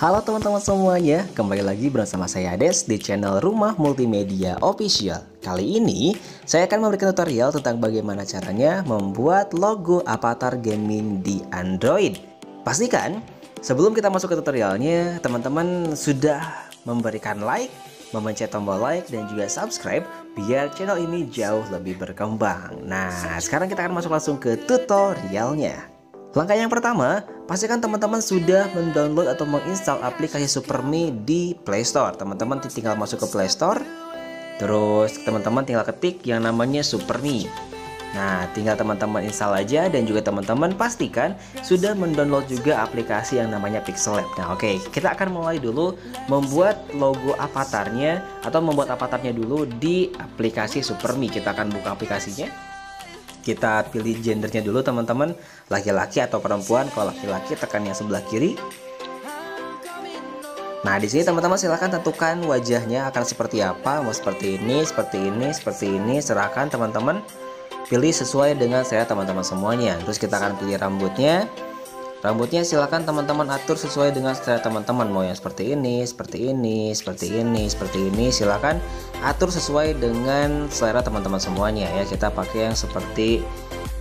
Halo teman-teman semuanya, kembali lagi bersama saya Ades di channel Rumah Multimedia Official. Kali ini saya akan memberikan tutorial tentang bagaimana caranya membuat logo avatar gaming di Android. Pastikan sebelum kita masuk ke tutorialnya, teman-teman sudah memberikan like, memencet tombol like dan juga subscribe biar channel ini jauh lebih berkembang. Nah, sekarang kita akan masuk langsung ke tutorialnya. Langkah yang pertama, pastikan teman-teman sudah mendownload atau menginstal aplikasi SuperMe di Play Store. Teman-teman tinggal masuk ke Play Store, terus teman-teman tinggal ketik yang namanya SuperMe. Nah, tinggal teman-teman install aja dan juga teman-teman pastikan sudah mendownload juga aplikasi yang namanya Pixel Lab. Nah, oke, okay, kita akan mulai dulu membuat logo avatarnya atau membuat avatarnya dulu di aplikasi SuperMe. Kita akan buka aplikasinya kita pilih gendernya dulu teman-teman. Laki-laki atau perempuan? Kalau laki-laki tekan yang sebelah kiri. Nah di sini teman-teman silahkan tentukan wajahnya akan seperti apa. Mau seperti ini seperti ini seperti ini. Serahkan teman-teman. Pilih sesuai dengan saya teman-teman semuanya. Terus kita akan pilih rambutnya Rambutnya silahkan teman-teman atur sesuai dengan selera teman-teman. Mau yang seperti ini, seperti ini, seperti ini, seperti ini Silahkan atur sesuai dengan selera teman-teman semuanya ya. Kita pakai yang seperti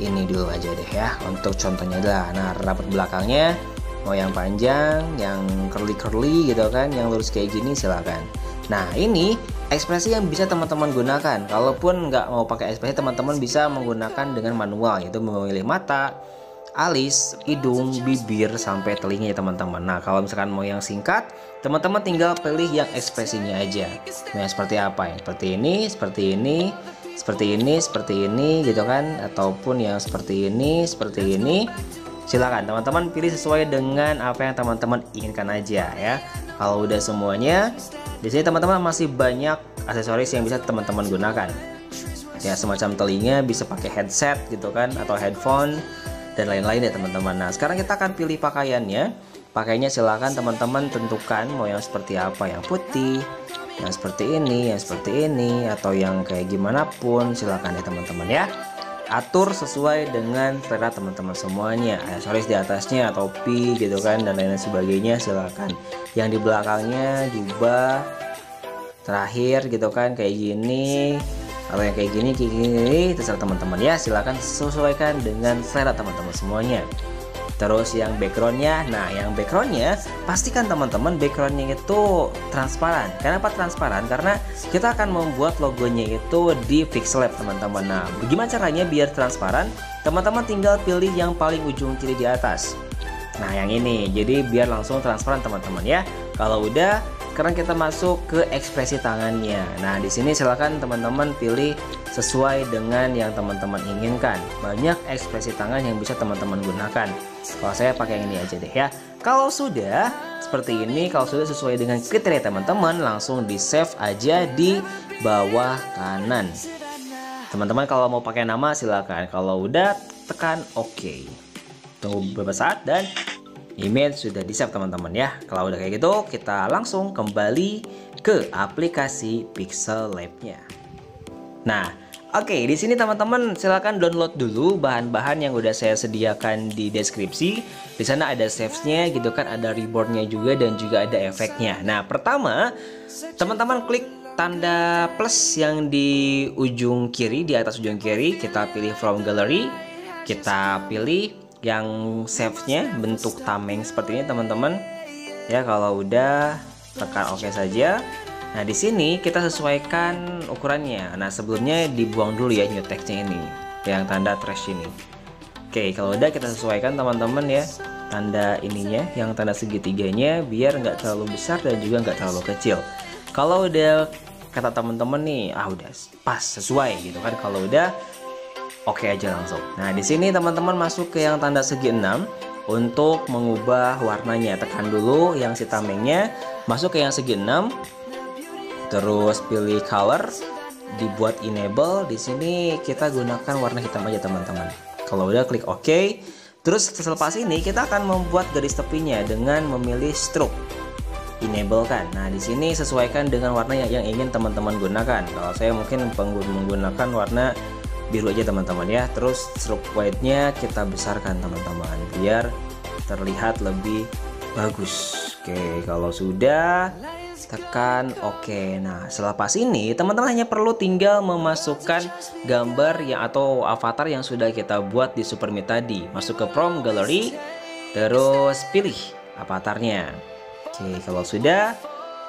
ini dulu aja deh ya Untuk contohnya adalah Nah rambut belakangnya mau yang panjang, yang curly-curly gitu kan Yang lurus kayak gini silahkan Nah ini ekspresi yang bisa teman-teman gunakan. Kalaupun nggak mau pakai ekspresi teman-teman bisa menggunakan dengan manual Yaitu memilih mata, alis, hidung, bibir, sampai telinga ya teman-teman. Nah kalau misalkan mau yang singkat teman-teman tinggal pilih yang ekspresinya aja. Nah seperti apa ya? Seperti ini, seperti ini, seperti ini, seperti ini gitu kan? Ataupun yang seperti ini, seperti ini. Silakan teman-teman pilih sesuai dengan apa yang teman-teman inginkan aja ya. Kalau udah semuanya di sini teman-teman masih banyak aksesoris yang bisa teman-teman gunakan. Ya semacam telinga bisa pakai headset gitu kan? Atau headphone dan lain-lain ya teman-teman. Nah sekarang kita akan pilih pakaiannya. Pakainya silahkan teman-teman tentukan mau yang seperti apa. Yang putih yang seperti ini yang seperti ini atau yang kayak gimana pun silahkan ya teman-teman ya. Atur sesuai dengan selera teman-teman semuanya. Aksesoris di atasnya topi gitu kan dan lain-lain sebagainya silahkan yang di belakangnya jubah terakhir gitu kan kayak gini kalau yang kayak gini kayak gini terserah teman-teman ya. Silahkan sesuaikan dengan selera teman-teman semuanya. Terus yang backgroundnya nah yang backgroundnya pastikan teman-teman backgroundnya itu transparan. Kenapa transparan? Karena kita akan membuat logonya itu di pixel lab teman-teman. Nah bagaimana caranya biar transparan? Teman-teman tinggal pilih yang paling ujung kiri di atas. Nah yang ini. Jadi biar langsung transparan teman-teman ya. Kalau udah sekarang kita masuk ke ekspresi tangannya. Nah, di sini silakan teman-teman pilih sesuai dengan yang teman-teman inginkan. Banyak ekspresi tangan yang bisa teman-teman gunakan. Kalau saya pakai yang ini aja deh ya. Kalau sudah seperti ini, kalau sudah sesuai dengan kriteria teman-teman, langsung di save aja di bawah kanan. Teman-teman kalau mau pakai nama silakan. Kalau udah tekan OK. Tunggu beberapa saat dan email sudah di save teman-teman ya kalau udah kayak gitu kita langsung kembali ke aplikasi Pixel Lab-nya nah Oke, di sini teman-teman silahkan download dulu bahan-bahan yang udah saya sediakan di deskripsi. Di sana ada saves-nya gitu kan, ada reward-nya juga dan juga ada efeknya. Nah, pertama, teman-teman klik tanda plus yang di ujung kiri, di atas ujung kiri, kita pilih from gallery, kita pilih yang save-nya bentuk tameng seperti ini teman-teman. Ya kalau udah tekan oke OK saja. Nah di sini kita sesuaikan ukurannya. Nah sebelumnya dibuang dulu ya new text-nya ini yang tanda trash ini. Oke kalau udah kita sesuaikan teman-teman ya tanda ininya yang tanda segitiganya biar nggak terlalu besar dan juga nggak terlalu kecil. Kalau udah kata teman-teman nih ah udah pas sesuai gitu kan. Kalau udah oke aja langsung. Nah, di sini teman-teman masuk ke yang tanda segi 6 untuk mengubah warnanya. Tekan dulu yang si tamengnya, masuk ke yang segi 6. Terus pilih color, dibuat enable. Di sini kita gunakan warna hitam aja teman-teman. Kalau udah klik OK. Terus selepas ini kita akan membuat garis tepinya dengan memilih stroke enable kan. Nah, di sini sesuaikan dengan warna yang, yang ingin teman-teman gunakan. Kalau saya mungkin menggunakan warna biru aja teman-teman ya terus stroke white-nya kita besarkan teman-teman biar terlihat lebih bagus Oke, kalau sudah tekan oke. Nah, selepas ini teman-teman hanya perlu tinggal memasukkan gambar yang atau avatar yang sudah kita buat di Supermeet tadi. Masuk ke From Gallery, terus pilih avatarnya. Oke, kalau sudah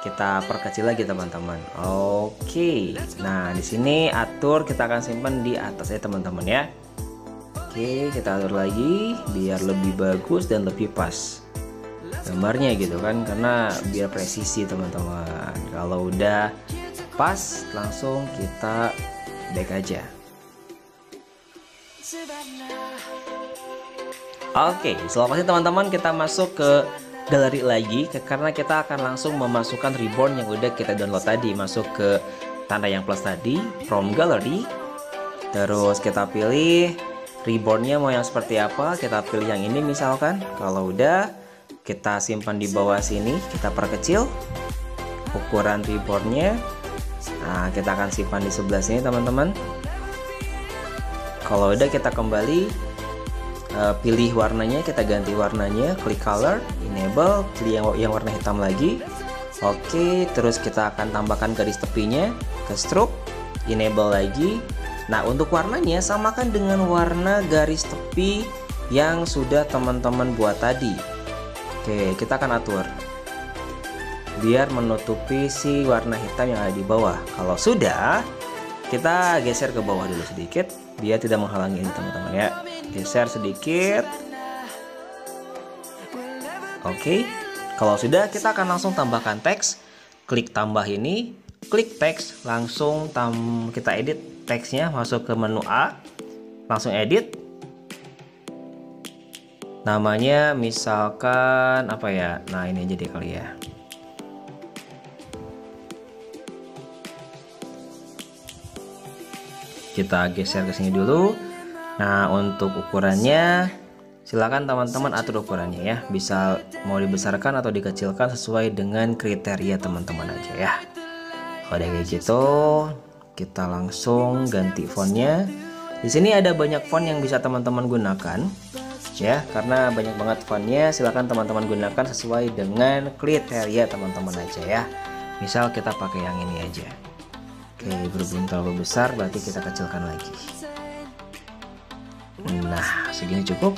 kita perkecil lagi teman-teman. Oke. Nah, di sini atur kita akan simpan di atas ya teman-teman ya. Oke, kita atur lagi biar lebih bagus dan lebih pas gambarnya gitu kan karena biar presisi teman-teman kalau udah pas langsung kita back aja Oke, pasti teman-teman kita masuk ke galeri lagi karena kita akan langsung memasukkan reborn yang udah kita download tadi. Masuk ke tanda yang plus tadi from gallery terus kita pilih rebornnya mau yang seperti apa. Kita pilih yang ini misalkan. Kalau udah kita simpan di bawah sini. Kita perkecil ukuran rebornnya. Nah kita akan simpan di sebelah sini teman-teman. Kalau udah kita kembali uh, pilih warnanya. Kita ganti warnanya klik color enable pilih yang, yang warna hitam lagi oke terus kita akan tambahkan garis tepinya ke stroke enable lagi nah untuk warnanya samakan dengan warna garis tepi yang sudah teman-teman buat tadi Oke, kita akan atur biar menutupi si warna hitam yang ada di bawah. Kalau sudah, kita geser ke bawah dulu sedikit biar tidak menghalangi teman-teman ya. Geser sedikit. Oke. Kalau sudah, kita akan langsung tambahkan teks. Klik tambah ini, klik teks, langsung tam kita edit teksnya masuk ke menu A. Langsung edit namanya misalkan apa ya nah ini jadi kali ya kita geser ke sini dulu nah untuk ukurannya silakan teman-teman atur ukurannya ya. Bisa mau dibesarkan atau dikecilkan sesuai dengan kriteria teman-teman aja ya. Kalau kayak gitu kita langsung ganti fontnya. Di sini ada banyak font yang bisa teman-teman gunakan ya. Karena banyak banget fontnya silahkan teman-teman gunakan sesuai dengan kriteria teman-teman aja ya. Misal kita pakai yang ini aja. Oke berhubung terlalu besar berarti kita kecilkan lagi nah segini cukup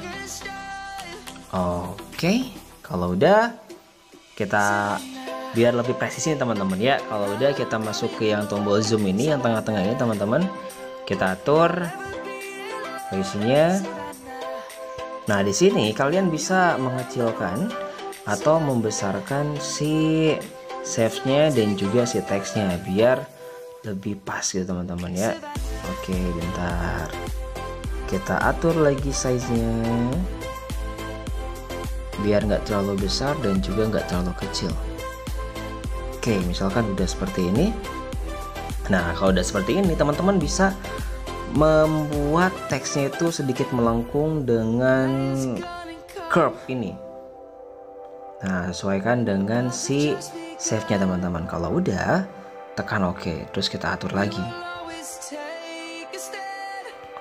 oke kalau udah kita biar lebih presisi teman-teman ya kalau udah kita masuk ke yang tombol zoom ini yang tengah-tengah ini teman-teman kita atur isinya Nah, di sini kalian bisa mengecilkan atau membesarkan si save-nya dan juga si teksnya biar lebih pas gitu teman-teman ya. Oke, bentar. Kita atur lagi size-nya. Biar nggak terlalu besar dan juga nggak terlalu kecil. Oke, misalkan udah seperti ini. Nah, kalau udah seperti ini, teman-teman bisa membuat teksnya itu sedikit melengkung dengan curve ini nah sesuaikan dengan si save nya teman-teman kalau udah tekan OK terus kita atur lagi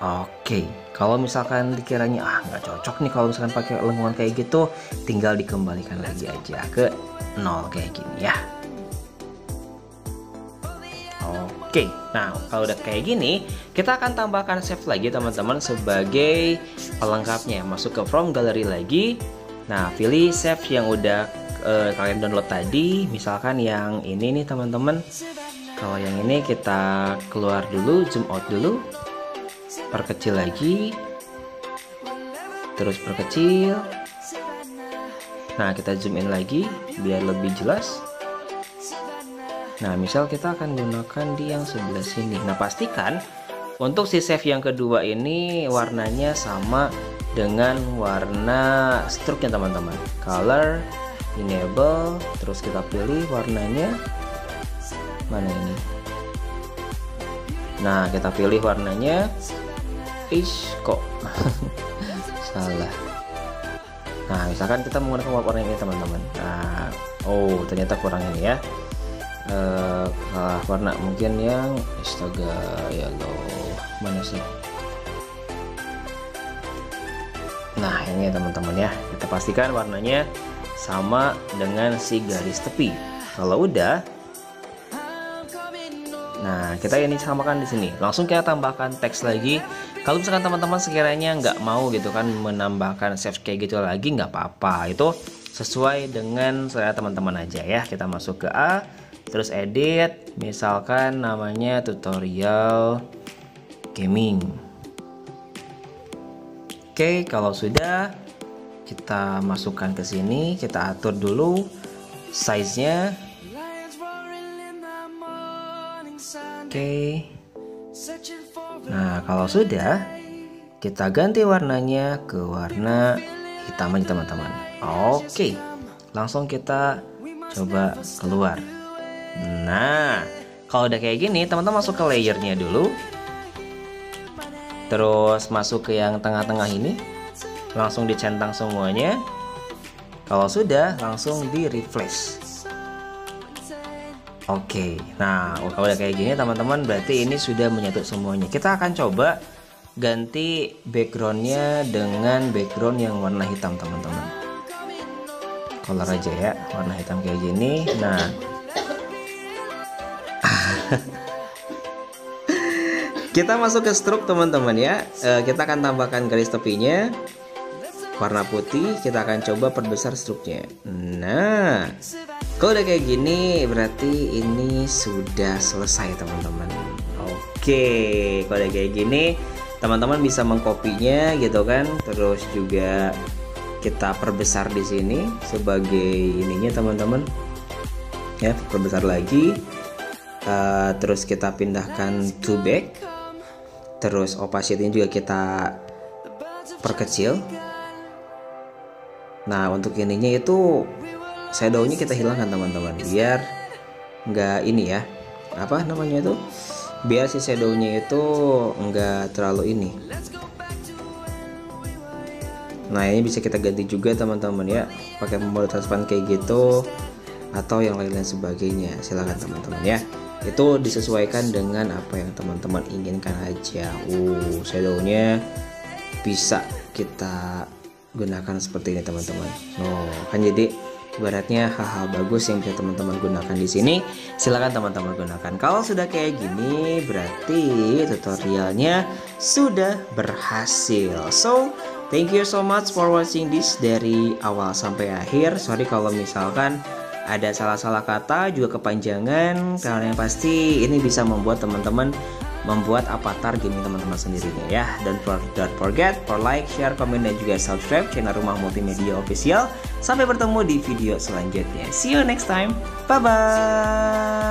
Oke, kalau misalkan dikiranya ah nggak cocok nih kalau misalkan pakai lengkungan kayak gitu, tinggal dikembalikan lagi aja ke nol kayak gini ya. Oke, nah kalau udah kayak gini, kita akan tambahkan save lagi teman-teman sebagai pelengkapnya. Masuk ke from gallery lagi. Nah, pilih save yang udah uh, kalian download tadi. Misalkan yang ini nih teman-teman. Kalau yang ini kita keluar dulu, zoom out dulu. Perkecil lagi. Terus perkecil. Nah, kita zoom in lagi biar lebih jelas. Nah, misal kita akan gunakan di yang sebelah sini. Nah, pastikan untuk si save yang kedua ini warnanya sama dengan warna stroke-nya teman-teman. Color, enable, terus kita pilih warnanya mana ini. Nah, kita pilih warnanya. Ish, kok salah. Nah, misalkan kita menggunakan warna ini teman-teman. Nah, oh ternyata kurang ini ya uh, warna mungkin yang astaga ya lo mana sih nah ini teman-teman ya kita pastikan warnanya sama dengan si garis tepi. Kalau udah, nah kita ini samakan di sini. Langsung kita tambahkan teks lagi. Kalau misalkan teman-teman sekiranya nggak mau gitu kan menambahkan save kayak gitu lagi nggak apa-apa. Itu sesuai dengan saya teman-teman aja ya. Kita masuk ke A, terus edit, misalkan namanya tutorial gaming. Oke, kalau sudah kita masukkan ke sini, kita atur dulu size-nya. Oke. Nah, kalau sudah kita ganti warnanya ke warna hitam aja teman-teman. Oke. Langsung kita coba keluar. Nah, kalau udah kayak gini, teman-teman masuk ke layernya dulu terus masuk ke yang tengah-tengah ini langsung dicentang semuanya kalau sudah langsung di refresh Oke, nah kalau udah kayak gini teman-teman berarti ini sudah menyatu semuanya. Kita akan coba ganti backgroundnya dengan background yang warna hitam teman-teman. Color aja ya, warna hitam kayak gini. Nah, kita masuk ke stroke teman-teman ya e, kita akan tambahkan garis tepinya warna putih kita akan coba perbesar struknya nah kalau udah kayak gini berarti ini sudah selesai teman-teman. Oke kalau udah kayak gini teman-teman bisa mengkopinya gitu kan? Terus juga kita perbesar di sini sebagai ininya teman-teman. Ya perbesar lagi. Uh, terus kita pindahkan to back terus opacity juga kita perkecil. Nah untuk ininya itu shadownya kita hilangkan teman-teman. Biar nggak ini ya. Apa namanya itu? Biar si shadownya itu nggak terlalu ini. Nah ini bisa kita ganti juga teman-teman ya. Pakai mode transparan kayak gitu. Atau yang lain-lain sebagainya. Silahkan teman-teman ya. Itu disesuaikan dengan apa yang teman-teman inginkan aja. Uh shadownya bisa kita gunakan seperti ini teman-teman. No kan jadi ibaratnya hal-hal bagus yang bisa teman-teman gunakan di sini. Silahkan teman-teman gunakan. Kalau sudah kayak gini berarti tutorialnya sudah berhasil. So thank you so much for watching this dari awal sampai akhir. Sorry kalau misalkan ada salah-salah kata juga kepanjangan. Karena yang pasti ini bisa membuat teman-teman membuat avatar gaming teman-teman sendirinya ya. Dan don't forget for like, share, komen dan juga subscribe channel Rumah Multimedia Official. Sampai bertemu di video selanjutnya. See you next time. Bye bye